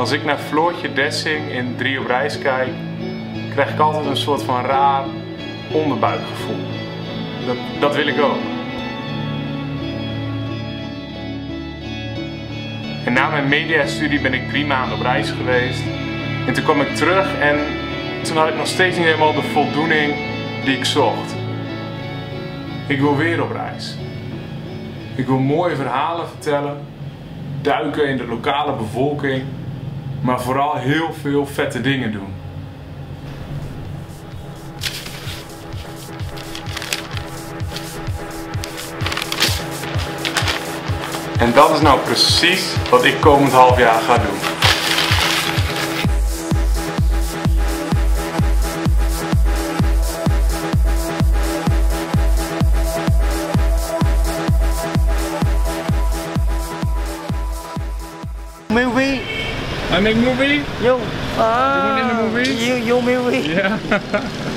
Als ik naar Floortje Dessing in Drie op reis kijk, krijg ik altijd een soort van raar onderbuikgevoel. Dat, dat wil ik ook. En na mijn mediastudie ben ik drie maanden op reis geweest. En toen kwam ik terug en toen had ik nog steeds niet helemaal de voldoening die ik zocht. Ik wil weer op reis. Ik wil mooie verhalen vertellen, duiken in de lokale bevolking, maar vooral heel veel vette dingen doen. En dat is nou precies wat ik komend half jaar ga doen. Movie, I make movie? you, ah, in the movies? you, you movie. Ja.